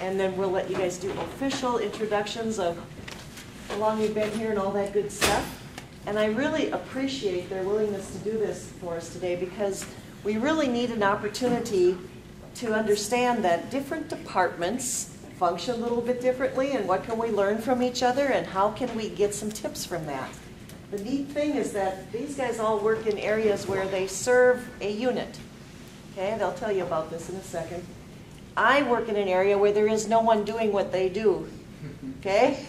and then we'll let you guys do official introductions of how long you've been here and all that good stuff. And I really appreciate their willingness to do this for us today because we really need an opportunity to understand that different departments function a little bit differently and what can we learn from each other and how can we get some tips from that. The neat thing is that these guys all work in areas where they serve a unit. Okay, they'll tell you about this in a second. I work in an area where there is no one doing what they do. Okay?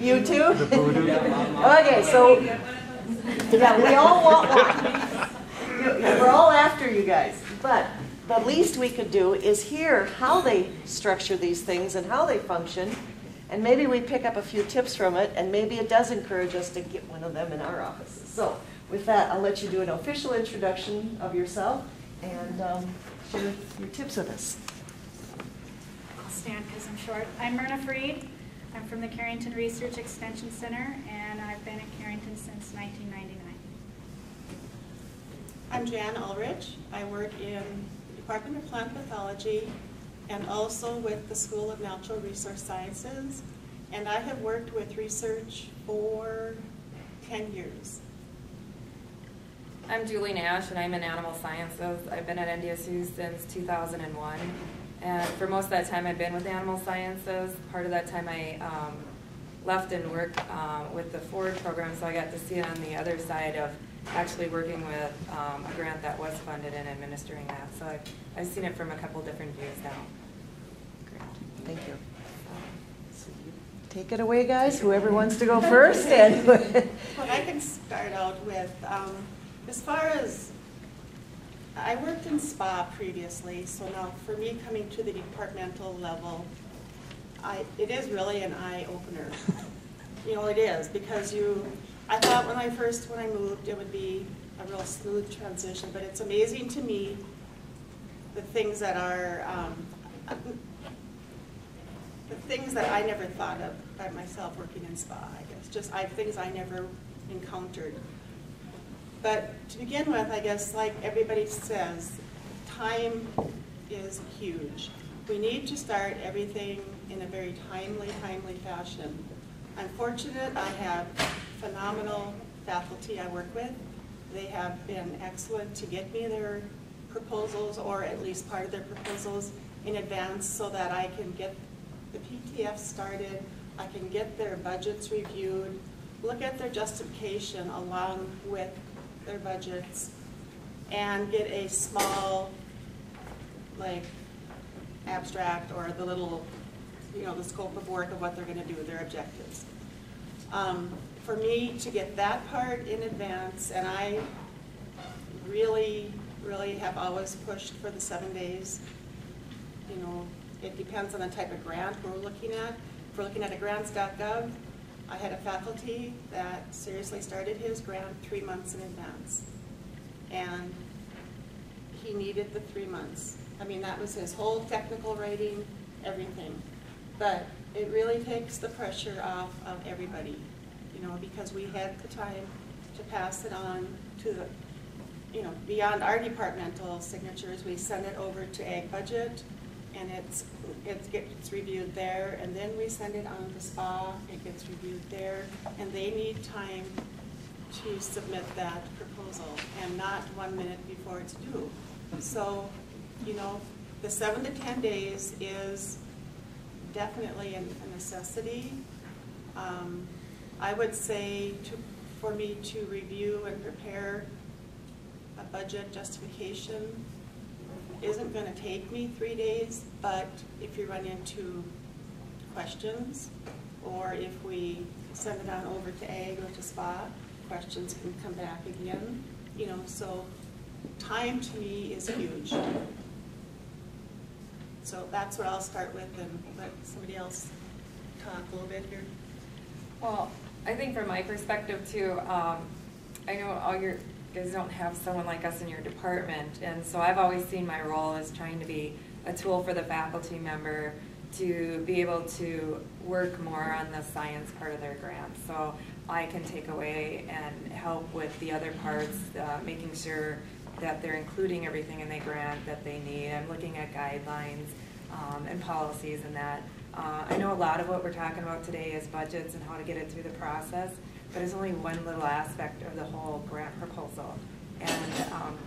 you too? Okay, so, yeah, we all want one. We're all after you guys. But the least we could do is hear how they structure these things and how they function. And maybe we pick up a few tips from it, and maybe it does encourage us to get one of them in our offices. So, with that, I'll let you do an official introduction of yourself and um, share your tips with us. I'll stand because I'm short. I'm Myrna Freed. I'm from the Carrington Research Extension Center, and I've been at Carrington since 1999. I'm Jan Ulrich. I work in the Department of Plant Pathology and also with the School of Natural Resource Sciences. And I have worked with research for 10 years. I'm Julie Nash, and I'm in animal sciences. I've been at NDSU since 2001. And for most of that time, I've been with animal sciences. Part of that time, I um, left and worked um, with the Ford program, so I got to see it on the other side of actually working with um, a grant that was funded and administering that. So I've, I've seen it from a couple different views now. Great, thank you. So you Take it away, guys, whoever wants to go first. and Well, I can start out with, um, as far as, I worked in spa previously, so now for me coming to the departmental level, I, it is really an eye opener. You know, it is, because you, I thought when I first, when I moved, it would be a real smooth transition, but it's amazing to me the things that are, um, the things that I never thought of by myself working in spa, I guess, just I, things I never encountered. But to begin with, I guess, like everybody says, time is huge. We need to start everything in a very timely, timely fashion. I'm fortunate, I have phenomenal faculty I work with. They have been excellent to get me their proposals, or at least part of their proposals, in advance so that I can get the PTF started, I can get their budgets reviewed, look at their justification along with their budgets, and get a small, like, abstract or the little, you know, the scope of work of what they're gonna do, with their objectives. Um, For me to get that part in advance, and I really, really have always pushed for the seven days. You know, it depends on the type of grant we're looking at. If we're looking at a grants.gov, I had a faculty that seriously started his grant three months in advance. And he needed the three months. I mean, that was his whole technical writing, everything. But it really takes the pressure off of everybody, you know, because we had the time to pass it on to the, you know, beyond our departmental signatures, we send it over to Ag Budget, and it's, it gets reviewed there, and then we send it on to SPA, it gets reviewed there, and they need time to submit that proposal, and not one minute before it's due. So, you know, the seven to 10 days is definitely a necessity. Um, I would say to, for me to review and prepare a budget justification isn't gonna take me three days, but if you run into questions, or if we send it on over to ag or to spa, questions can come back again, you know, so time to me is huge. So that's what I'll start with and let somebody else talk a little bit here. Well, I think from my perspective too, um, I know all your, you guys don't have someone like us in your department, and so I've always seen my role as trying to be a tool for the faculty member to be able to work more on the science part of their grant. So I can take away and help with the other parts, uh, making sure that they're including everything in the grant that they need. I'm looking at guidelines, um, and policies and that. Uh, I know a lot of what we're talking about today is budgets and how to get it through the process, but it's only one little aspect of the whole grant proposal. And um,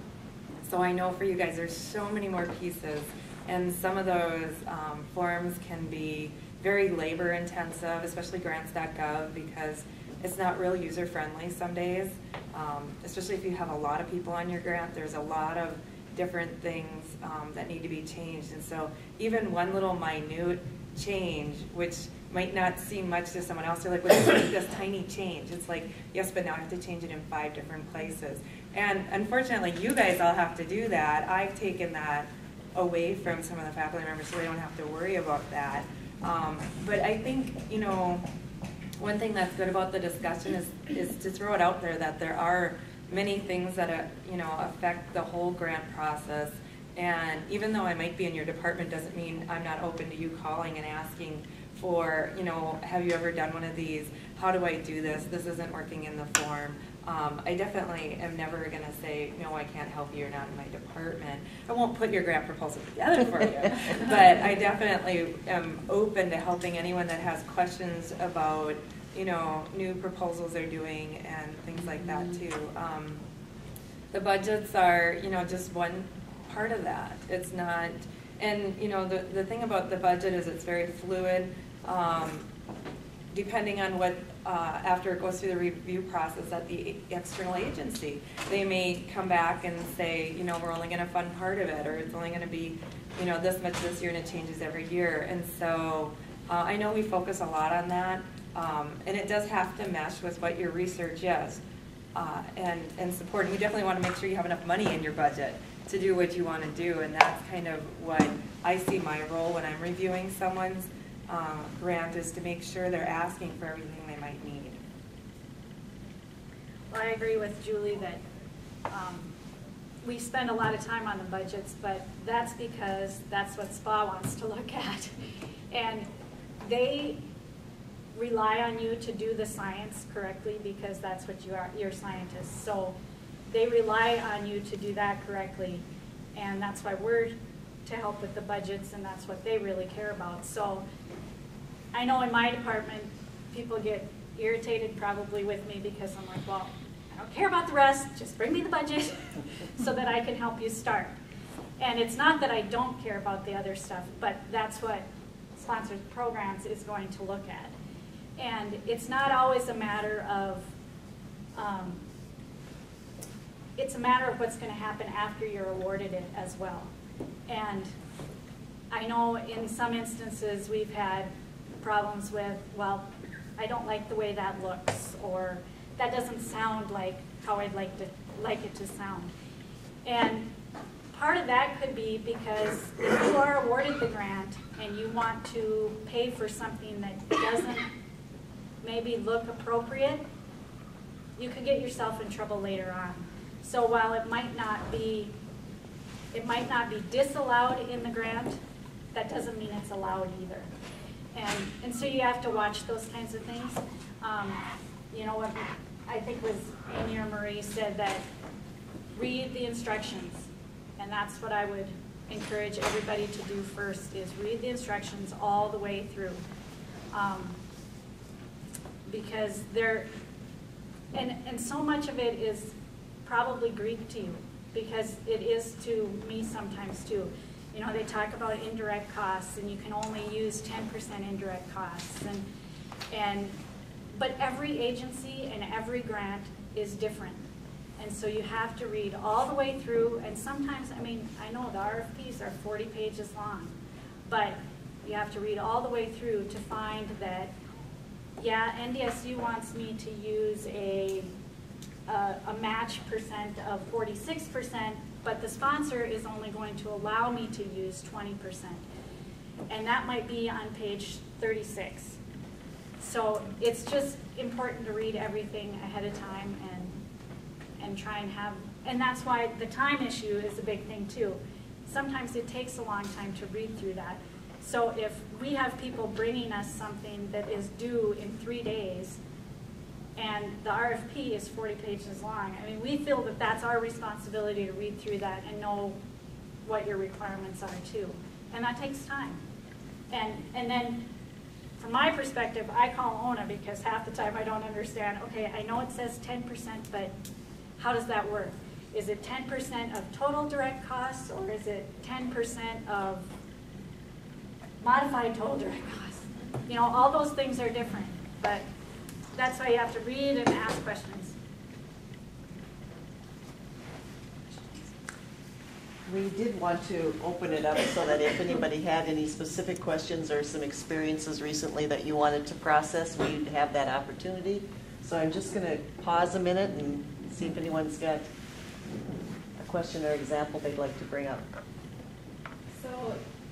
so I know for you guys, there's so many more pieces, and some of those um, forms can be very labor intensive, especially grants.gov, because it's not real user friendly some days. Um, especially if you have a lot of people on your grant, there's a lot of different things um, that need to be changed. And so even one little minute change, which might not seem much to someone else, they're like, well, make this tiny change. It's like, yes, but now I have to change it in five different places. And unfortunately, you guys all have to do that. I've taken that away from some of the faculty members so they don't have to worry about that. Um, but I think, you know, one thing that's good about the discussion is, is to throw it out there that there are many things that, uh, you know, affect the whole grant process. And even though I might be in your department, doesn't mean I'm not open to you calling and asking for, you know, have you ever done one of these? How do I do this? This isn't working in the form. Um, I definitely am never gonna say, no, I can't help you, you're not in my department. I won't put your grant proposal together for you, but I definitely am open to helping anyone that has questions about, you know, new proposals they're doing and things like that too. Um, the budgets are, you know, just one part of that. It's not, and, you know, the, the thing about the budget is it's very fluid. Um, depending on what, uh, after it goes through the review process at the external agency, they may come back and say, you know, we're only gonna fund part of it, or it's only gonna be, you know, this much this year and it changes every year. And so, uh, I know we focus a lot on that, um, and it does have to mesh with what your research is. Uh, and, and support, and you definitely wanna make sure you have enough money in your budget to do what you wanna do, and that's kind of what I see my role when I'm reviewing someone's uh, grant is to make sure they're asking for everything they might need. Well, I agree with Julie that um, we spend a lot of time on the budgets, but that's because that's what SPA wants to look at. And they rely on you to do the science correctly because that's what you are, you're scientists. So they rely on you to do that correctly. And that's why we're to help with the budgets and that's what they really care about. So I know in my department, people get irritated probably with me because I'm like, well, I don't care about the rest, just bring me the budget so that I can help you start. And it's not that I don't care about the other stuff, but that's what sponsored programs is going to look at. And it's not always a matter of, um, it's a matter of what's going to happen after you're awarded it as well. And I know in some instances we've had problems with, well, I don't like the way that looks, or that doesn't sound like how I'd like to like it to sound. And part of that could be because if you are awarded the grant and you want to pay for something that doesn't maybe look appropriate, you could get yourself in trouble later on. So while it might not be, it might not be disallowed in the grant, that doesn't mean it's allowed either. And, and so you have to watch those kinds of things. Um, you know, what I think was Amy or Marie said that read the instructions. And that's what I would encourage everybody to do first is read the instructions all the way through. Um, because there, and, and so much of it is probably Greek to you because it is to me sometimes too. You know, they talk about indirect costs and you can only use 10% indirect costs. And, and, but every agency and every grant is different. And so you have to read all the way through, and sometimes, I mean, I know the RFPs are 40 pages long, but you have to read all the way through to find that, yeah, NDSU wants me to use a, a, a match percent of 46%, but the sponsor is only going to allow me to use 20%. And that might be on page 36. So it's just important to read everything ahead of time and, and try and have, and that's why the time issue is a big thing too. Sometimes it takes a long time to read through that. So if we have people bringing us something that is due in three days, and the RFP is 40 pages long. I mean, we feel that that's our responsibility to read through that and know what your requirements are too. And that takes time. And, and then, from my perspective, I call Ona because half the time I don't understand, okay, I know it says ten percent, but how does that work? Is it ten percent of total direct costs, or is it ten percent of modified total direct costs? You know, all those things are different, but that's why you have to read and ask questions. We did want to open it up so that if anybody had any specific questions or some experiences recently that you wanted to process, we'd have that opportunity. So I'm just going to pause a minute and see if anyone's got a question or example they'd like to bring up.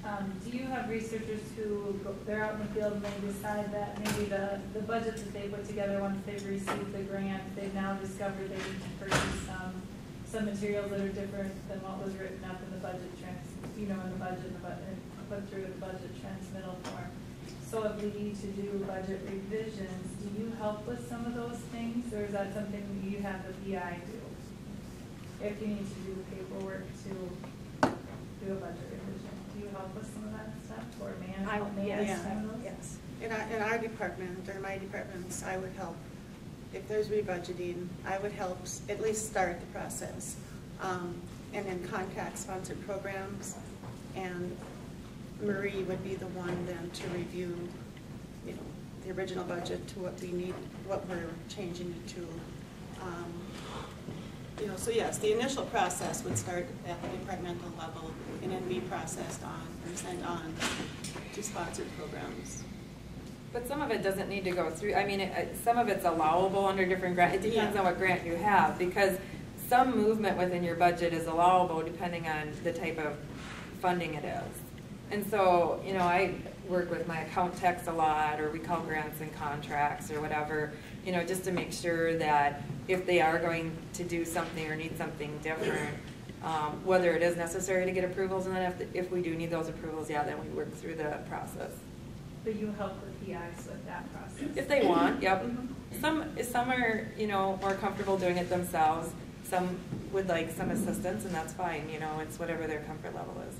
Um, do you have researchers who, go- they're out in the field and they decide that maybe the, the budget that they put together once they've received the grant, they've now discovered they need to purchase, um, some materials that are different than what was written up in the budget trans, you know, in the budget, budget, put through the budget transmittal form. So if we need to do budget revisions, do you help with some of those things, or is that something you have the PI do? If you need to do the paperwork to do a budget revision, do you help with some of that stuff, or man, I- help yes, manage some of those? Yes. In our, in our department, or my departments, I would help. If there's rebudgeting, I would help s- at least start the process. Um, And then contact sponsored programs. And Marie would be the one then to review, you know, the original budget to what we need, what we're changing it to. Um, You know, so yes, the initial process would start at the departmental level and then be processed on and sent on to sponsored programs. But some of it doesn't need to go through, I mean, it- it- some of it's allowable under different grant, it depends Yeah. on what grant you have, because some movement within your budget is allowable depending on the type of funding it is. And so, you know, I work with my account techs a lot, or we call grants and contracts or whatever, you know, just to make sure that if they are going to do something or need something different, um, whether it is necessary to get approvals, and then if, if we do need those approvals, yeah, then we work through the process. But you help the PIs with that process? If they want, yep. Mhm. Some, some are, you know, more comfortable doing it themselves. Some would like some assistance, and that's fine, you know, it's whatever their comfort level is.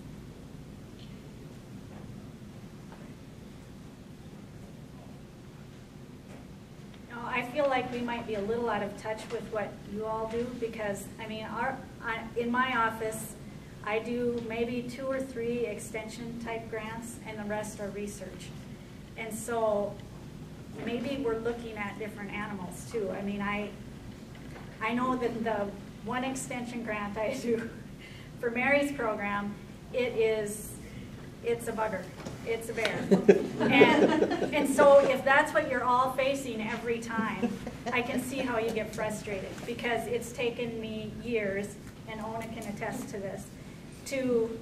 No, I feel like we might be a little out of touch with what you all do, because, I mean, our, I, in my office, I do maybe two or three extension-type grants, and the rest are research. And so, maybe we're looking at different animals too. I mean, I, I know that the one extension grant I do for Mary's program, it is, it's a bugger, it's a bear. And, and so if that's what you're all facing every time, I can see how you get frustrated, because it's taken me years, and Ona can attest to this, to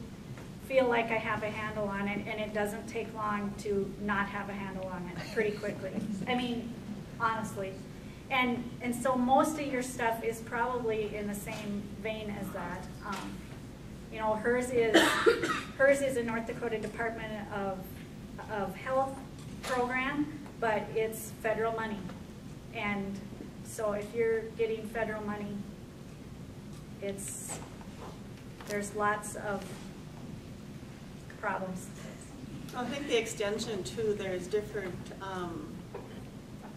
feel like I have a handle on it, and it doesn't take long to not have a handle on it pretty quickly. I mean, honestly. And, and so most of your stuff is probably in the same vein as that. Um, You know, hers is, hers is a North Dakota Department of, of Health program, but it's federal money. And so if you're getting federal money, it's, there's lots of problems. I think the extension too, there's different, um,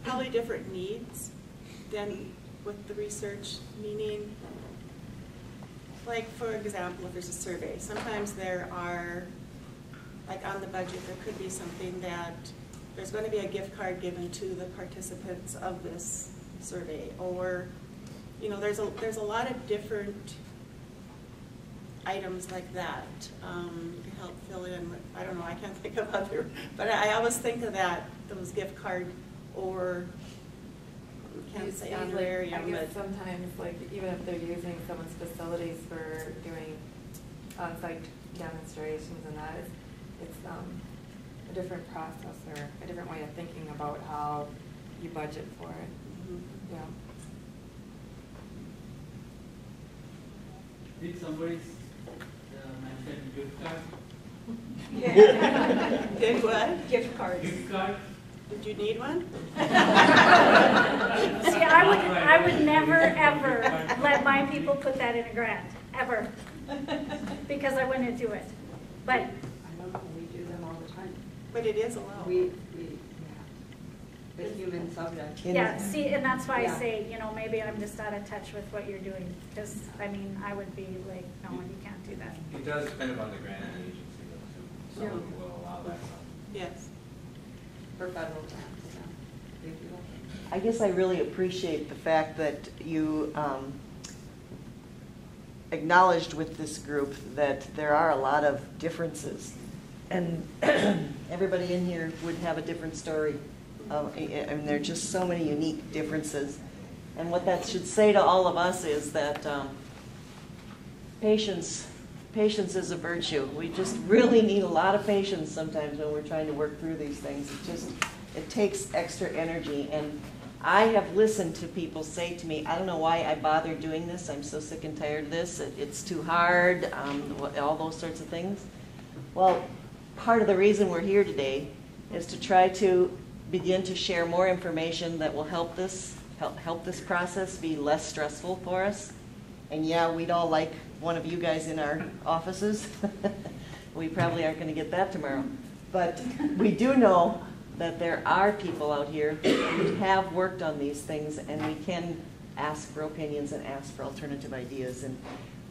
probably different needs than with the research, meaning, like, for example, if there's a survey, sometimes there are, like on the budget, there could be something that, there's gonna be a gift card given to the participants of this survey, or, you know, there's a, there's a lot of different items like that. Um, can help fill in, I don't know, I can't think of other, but I always think of that, those gift card or, can't say It's like- honorarium, I guess but. sometimes, like, even if they're using someone's facilities for doing on-site demonstrations and that, it's, it's, um, a different process or a different way of thinking about how you budget for it, Mhm. yeah. Did somebody uh, mention gift card? Did what? Gift cards. Gift card? Did you need one? See, I would, I would never, ever let my people put that in a grant, ever. Because I wouldn't do it. But, I don't know, we do them all the time. But it is allowed. We, we, yeah. The human subject. In- Yeah, see, and that's why I Yeah. say, you know, maybe I'm just out of touch with what you're doing, because, I mean, I would be like, no, you can't do that. It does depend upon the grant agency though, too. Some of them will allow that, some. Yes. For federal. They do. I guess I really appreciate the fact that you um, acknowledged with this group that there are a lot of differences. And everybody in here would have a different story. I I mean, there are just so many unique differences. And what that should say to all of us is that um, patience, patience is a virtue. We just really need a lot of patience sometimes when we're trying to work through these things. It just, it takes extra energy. And I have listened to people say to me, I don't know why I bother doing this. I'm so sick and tired of this. It, it's too hard, um, all those sorts of things. Well, part of the reason we're here today is to try to begin to share more information that will help this, help, help this process be less stressful for us. And yeah, we'd all like one of you guys in our offices. We probably aren't gonna get that tomorrow. But we do know that there are people out here who have worked on these things and we can ask for opinions and ask for alternative ideas. And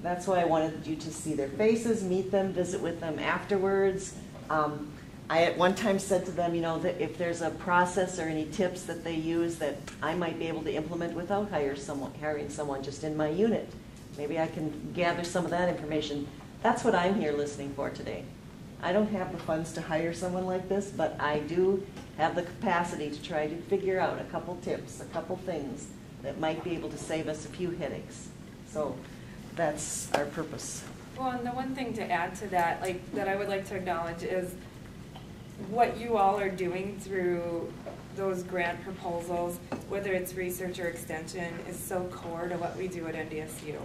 that's why I wanted you to see their faces, meet them, visit with them afterwards. Um, I at one time said to them, you know, that if there's a process or any tips that they use that I might be able to implement without hire someone, hiring someone just in my unit, maybe I can gather some of that information. That's what I'm here listening for today. I don't have the funds to hire someone like this, but I do have the capacity to try to figure out a couple tips, a couple things that might be able to save us a few headaches. So that's our purpose. Well, and the one thing to add to that, like, that I would like to acknowledge is what you all are doing through those grant proposals, whether it's research or extension, is so core to what we do at NDSU.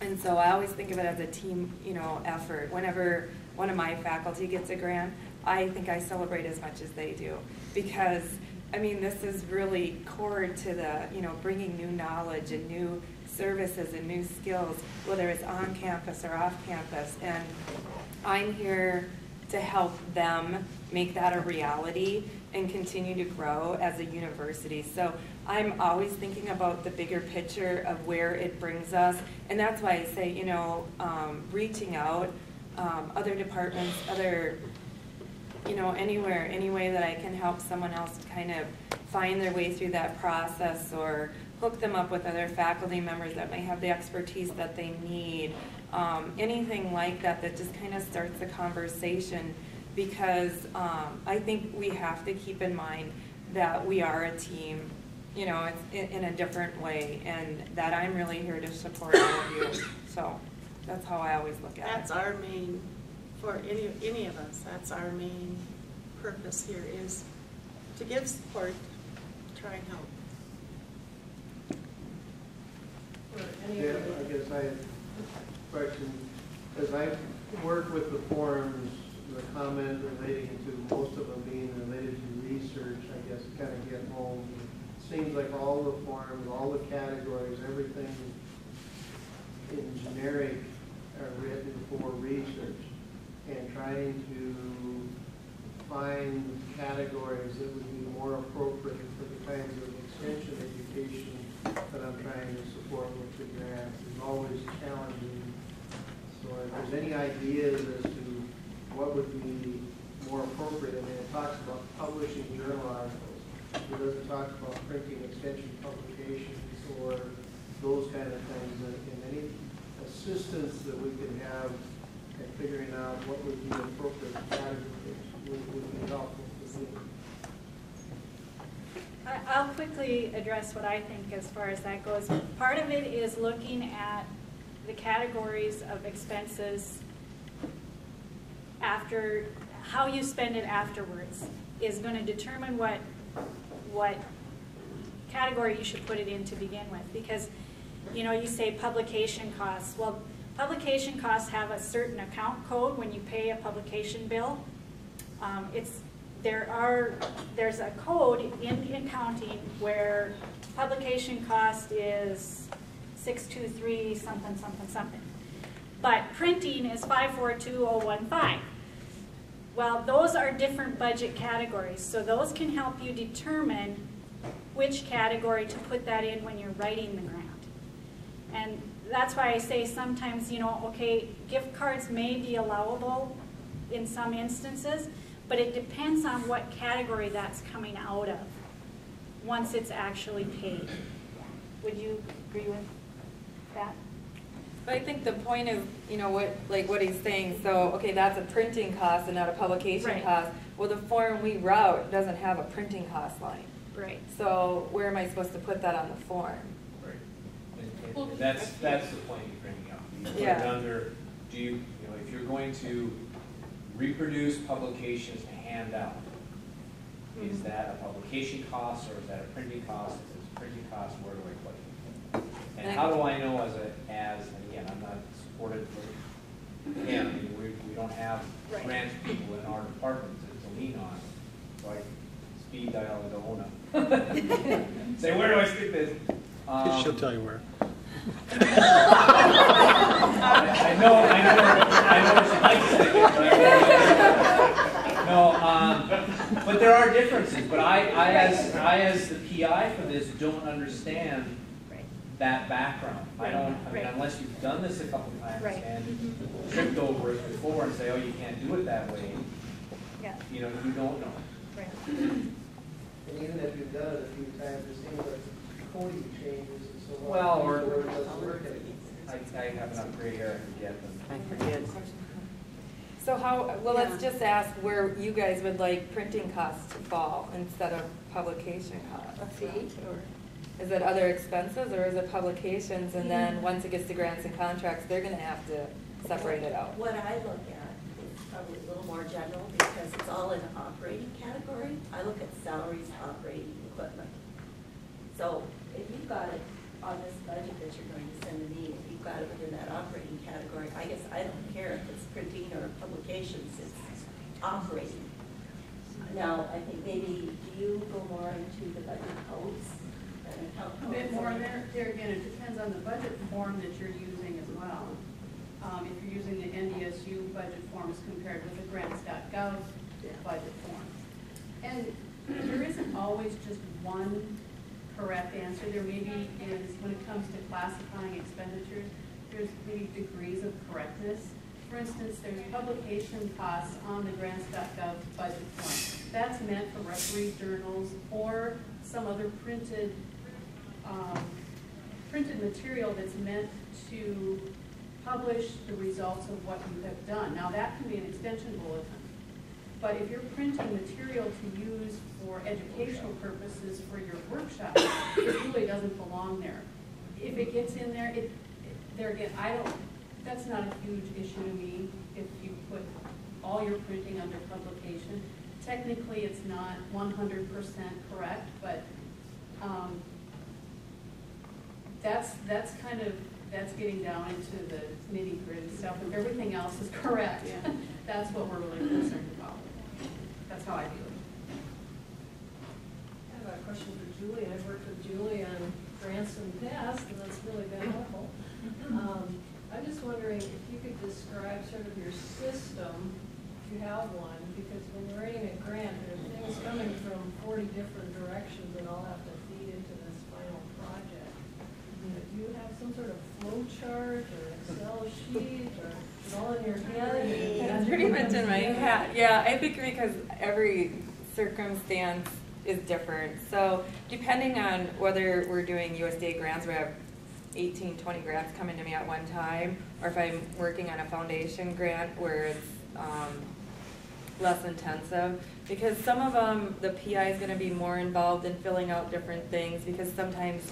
And so I always think of it as a team, you know, effort. Whenever one of my faculty gets a grant, I think I celebrate as much as they do. Because, I mean, this is really core to the, you know, bringing new knowledge and new services and new skills, whether it's on campus or off campus. And I'm here to help them make that a reality and continue to grow as a university. So I'm always thinking about the bigger picture of where it brings us. And that's why I say, you know, um, reaching out, um, other departments, other, you know, anywhere, any way that I can help someone else kind of find their way through that process or hook them up with other faculty members that may have the expertise that they need. Um, anything like that that just kind of starts the conversation because um, I think we have to keep in mind that we are a team, you know, it's in, in a different way, and that I'm really here to support all of you. So that's how I always look at it. That's our main, for any, any of us, that's our main purpose here is to give support, try and help. Yeah, I guess I have a question. As I work with the forums, the comment relating to most of them being related to research, I guess, kind of get home. Seems like all the forums, all the categories, everything in generic are written for research. And trying to find categories that would be more appropriate for the kinds of extension education that I'm trying to support with the grant is always challenging. So if there's any ideas as to what would be more appropriate, I mean, it talks about publishing journal articles. It doesn't talk about printing extension publications or those kind of things. And any assistance that we can have in figuring out what would be appropriate categories would would be helpful. I'll quickly address what I think as far as that goes. Part of it is looking at the categories of expenses after, how you spend it afterwards is going to determine what, what category you should put it in to begin with. Because, you know, you say publication costs. Well, publication costs have a certain account code when you pay a publication bill. Um, It's, there are, there's a code in in accounting where publication cost is 623 something, something, something. But printing is 542015. Well, those are different budget categories, so those can help you determine which category to put that in when you're writing the grant. And that's why I say sometimes, you know, okay, gift cards may be allowable in some instances, but it depends on what category that's coming out of, once it's actually paid. Would you agree with that? But I think the point is, you know, what, like what he's saying, so, okay, that's a printing cost and not a publication Right. cost. Well, the form we route doesn't have a printing cost line. Right. So where am I supposed to put that on the form? Right. And- and That's, that's the point you're bringing up. You put it Yeah. under, do you, you know, if you're going to reproduce publications to hand out, is Mm-hmm. that a publication cost or is that a printing cost? If it's a printing cost, where do I put it? And And- how do I know as a, as, and again, I'm not supported for, again, I mean, we, we don't have Right. grant people in our department to to lean on. So I speed dial the Ona. Say, where do I stick this? Um, She'll tell you where. I know, I know, I know where she likes to stick it, but I No, um, but there are differences, but I, I as, I as the PI for this don't understand Right. That background. I don't, I mean, Right. unless you've done this a couple times Right. and tripped over it before and say, oh, you can't do it that way, Yeah, you know, you don't know. right. And even if you've done it a few times, it seems like coding changes and so on. Well, or- Where it doesn't work anymore. I, I have enough gray hair, I forget them. I forget. So how, well, let's just ask where you guys would like printing costs to fall instead of publication costs. A fee or? Is it other expenses or is it publications? And then mm-hmm. once it gets to grants and contracts, they're gonna have to separate it out. What I look at is probably a little more general because it's all in the operating category. I look at salaries, operating equipment. So if you've got it on this budget that you're going to send to me, if you've got it within that operating category, I guess I don't care if it's printing or publications, it's operating. Now, I think maybe, do you go more into the budget codes A bit more there, there again, it depends on the budget form that you're using as well. Um, if you're using the NDSU budget form as compared with the grants.gov budget form. And there isn't always just one correct answer. There maybe is, when it comes to classifying expenditures, there's maybe degrees of correctness. For instance, there's publication costs on the grants.gov budget form. That's meant for referee journals or some other printed, um, printed material that's meant to publish the results of what you have done. Now, that can be an extension bulletin. But if you're printing material to use for educational purposes for your workshop, it really doesn't belong there. If it gets in there, it, it- there again, I don't, that's not a huge issue to me if you put all your printing under publication. Technically, it's not one hundred percent correct, but, um, that's, that's kind of, that's getting down into the nitty gritty stuff. If everything else is correct, that's what we're really concerned about. That's how I view it. I have a question for Julie. I've worked with Julie on grants in the past, and that's really been helpful. Um, I'm just wondering if you could describe sort of your system, if you have one, because when you're writing a grant, there are things coming from forty different directions that all have to feed into this final project. But Do you have some sort of flow chart or Excel sheet, or is it all in your head? Pretty much in my hat. Yeah, I think because every circumstance is different. So depending on whether we're doing USDA grants, we have 18, 20 grants coming to me at one time, or if I'm working on a foundation grant where it's um, less intensive. Because some of them, the PI is going to be more involved in filling out different things because sometimes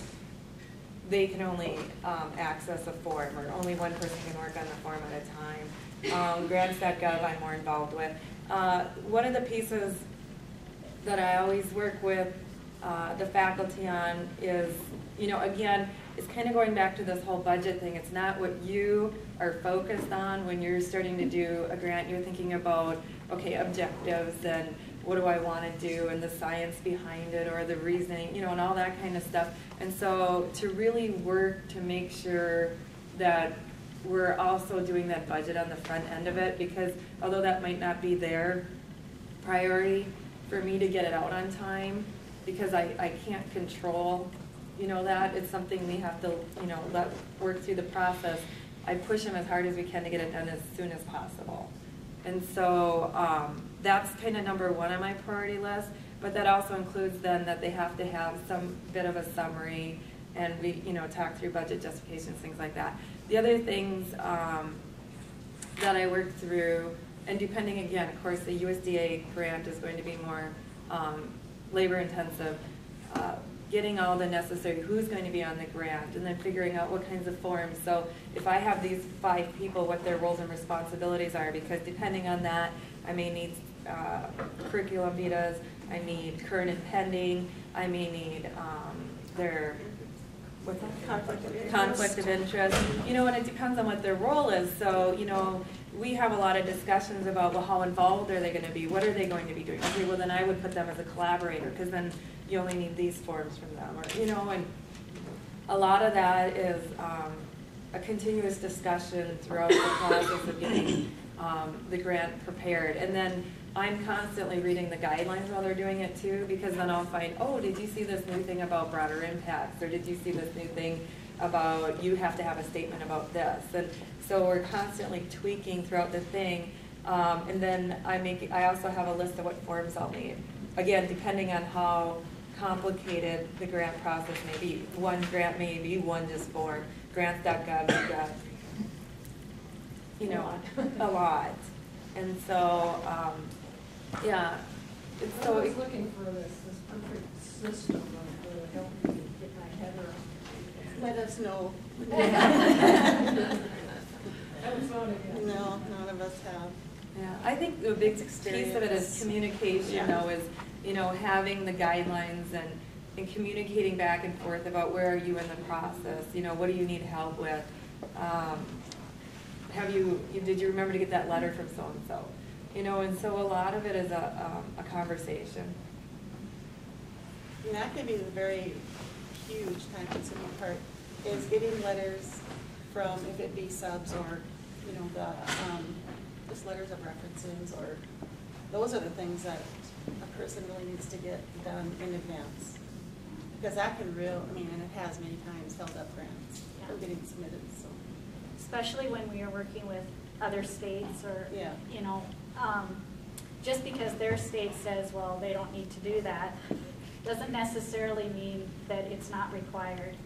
they can only um, access a form, or only one person can work on the form at a time. Um, Grants.gov I'm more involved with. Uh, One of the pieces that I always work with uh, the faculty on is, you know, again, it's kind of going back to this whole budget thing. It's not what you are focused on when you're starting to do a grant. You're thinking about, okay, objectives and what do I want to do and the science behind it or the reasoning, you know, and all that kind of stuff. And so to really work to make sure that we're also doing that budget on the front end of it, because although that might not be their priority, for me to get it out on time, because I, I can't control, you know, that, it's something we have to, you know, let, work through the process. I push them as hard as we can to get it done as soon as possible. And so, um, that's kind of number one on my priority list, but that also includes then that they have to have some bit of a summary and we, you know, talk through budget justifications, things like that. The other things, um, that I worked through, and depending again, of course, the USDA grant is going to be more, um, labor intensive. Uh, Getting all the necessary, who's going to be on the grant, and then figuring out what kinds of forms. So if I have these five people, what their roles and responsibilities are, because depending on that, I may need uh, curriculum vitas, I need current and pending, I may need um, their, what's that? Conflict of interest. Conflict of interest, you know, and it depends on what their role is, so, you know, we have a lot of discussions about, well, how involved are they gonna be, what are they going to be doing? Okay, well, then I would put them as a collaborator, because then you only need these forms from them, or, you know, and a lot of that is, um, a continuous discussion throughout the process of getting, um, the grant prepared. And then I'm constantly reading the guidelines while they're doing it too, because then I'll find, oh, did you see this new thing about broader impacts? Or did you see this new thing about, you have to have a statement about this? And so we're constantly tweaking throughout the thing. Um, and then I make, I also have a list of what forms I'll need. Again, depending on how complicated the grant process may be. One grant may be one just form, grants.gov, you've got, you know, a lot. And so, um, yeah, it's I so. was looking for this, this perfect system of uh, helping me get my head around. Let us know. Haven't found it yet. No, none of us have. Yeah, I think the big piece of it is Experience. communication Yeah. though, is, you know, having the guidelines and, and communicating back and forth about where are you in the process, you know, what do you need help with? Um, Have you, you- did you remember to get that letter from so-and-so? You know, and so a lot of it is a, um, a conversation. And that can be the very huge time-consuming part, is getting letters from, if it be subs or, you know, the, um, just letters of references, or, those are the things that a person really needs to get done in advance. Because that can real, I mean, and it has many times held up grants, Yeah. or getting submitted, so. especially when we are working with other states or, Yeah. you know, um, just because their state says, well, they don't need to do that, doesn't necessarily mean that it's not required.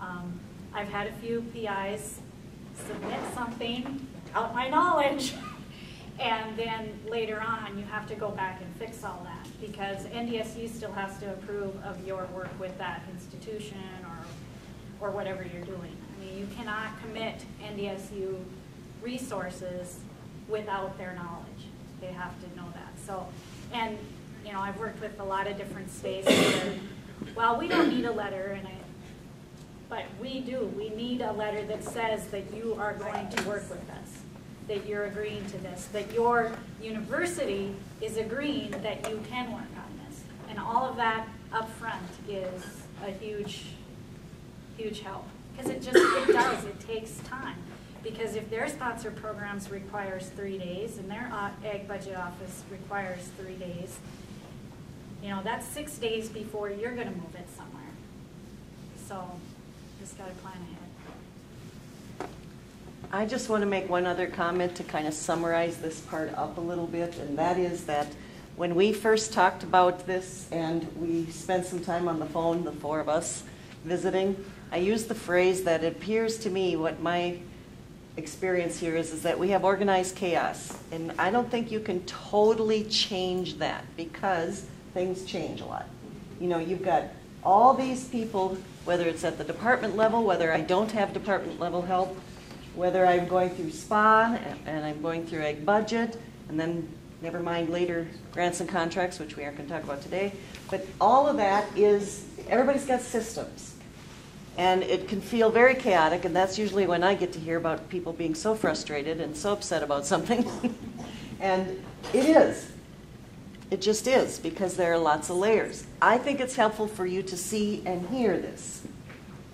Um, I've had a few PIs submit something without my knowledge, and then later on, you have to go back and fix all that, because NDSU still has to approve of your work with that institution or, or whatever you're doing. I mean, you cannot commit NDSU resources without their knowledge. They have to know that. So, and, you know, I've worked with a lot of different states where, well, we don't need a letter, and I, but we do. We need a letter that says that you are going to work with us, that you're agreeing to this, that your university is agreeing that you can work on this. And all of that upfront is a huge, huge help. Because it just, it does, it takes time. Because if their sponsor programs requires three days and their uh, ag budget office requires three days, you know, that's six days before you're gonna move it somewhere. So, just gotta plan ahead. I just want to make one other comment to kind of summarize this part up a little bit, and that is that when we first talked about this and we spent some time on the phone, the four of us visiting, I used the phrase that it appears to me what my experience here is, is that we have organized chaos. And I don't think you can totally change that because things change a lot. You know, you've got all these people, whether it's at the department level, whether I don't have department level help, whether I'm going through SPA and I'm going through a budget, and then never mind later grants and contracts, which we aren't going to talk about today. But all of that is, everybody's got systems. And it can feel very chaotic, and that's usually when I get to hear about people being so frustrated and so upset about something. and it is. It just is, because there are lots of layers. I think it's helpful for you to see and hear this.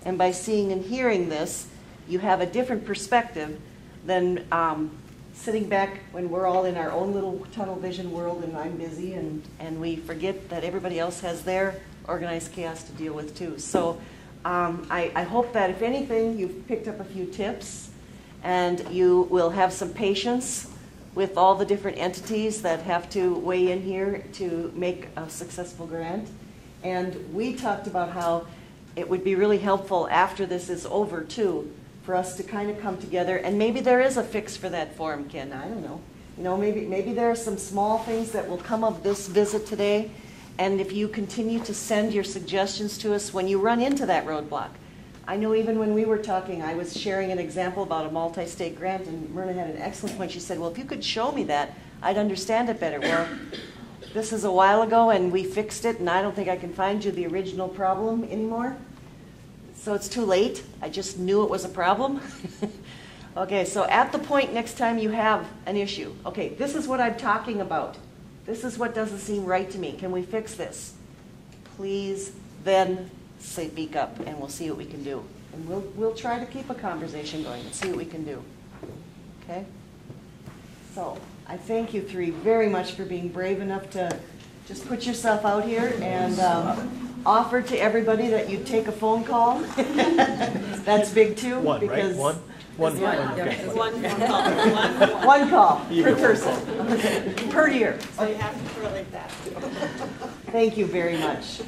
And by seeing and hearing this, you have a different perspective than um, sitting back when we're all in our own little tunnel vision world and I'm busy and, and we forget that everybody else has their organized chaos to deal with too. So um, I, I hope that if anything, you've picked up a few tips and you will have some patience with all the different entities that have to weigh in here to make a successful grant. And we talked about how it would be really helpful after this is over too, for us to kind of come together, and maybe there is a fix for that form, Ken, I don't know. You know, maybe, maybe there are some small things that will come of this visit today, and if you continue to send your suggestions to us when you run into that roadblock. I know even when we were talking, I was sharing an example about a multi-state grant, and Myrna had an excellent point. She said, well, if you could show me that, I'd understand it better. Well, this is a while ago, and we fixed it, and I don't think I can find you the original problem anymore. So it's too late. I just knew it was a problem. okay, so at the point next time you have an issue, okay, this is what I'm talking about. This is what doesn't seem right to me. Can we fix this? Please then speak up and we'll see what we can do. And we'll, we'll try to keep a conversation going and see what we can do. Okay? So I thank you three very much for being brave enough to just put yourself out here and um, offer to everybody that you'd take a phone call. That's big too. One, right? because- One? One, Yeah. one, okay. One, one call, one, One call per one. person, per year. so you have to correlate that. Thank you very much.